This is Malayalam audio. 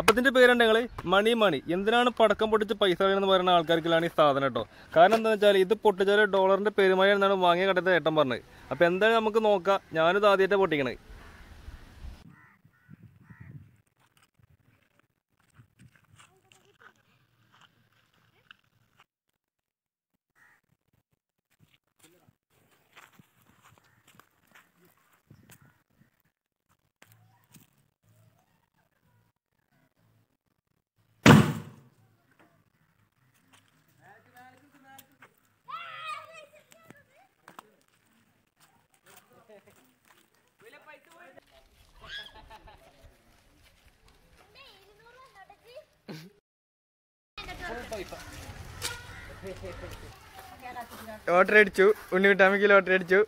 അപ്പൊ ഇതിന്റെ പേരുണ്ട് ഞങ്ങൾ മണി മണി. എന്തിനാണ് പടക്കം പൊട്ടിച്ച് പൈസ വേണമെന്ന് പറയുന്ന ആൾക്കാർക്കിലാണ് ഈ സാധനം കേട്ടോ. കാരണം എന്താ വെച്ചാൽ ഇത് പൊട്ടിച്ചാൽ ഡോളറിന്റെ പെരുമഴ എന്നാണ് വാങ്ങിയ കടത്തെ ഏട്ടൻ പറഞ്ഞത്. അപ്പൊ എന്തായാലും നമുക്ക് നോക്കാം. ഞാനിത് ആദ്യമായിട്ട് പൊട്ടിക്കണേ ലോട്ടറി അടിച്ചു. ഉണ്ണിവിട്ടാമിക്ക് ലോട്ടറി അടിച്ചു.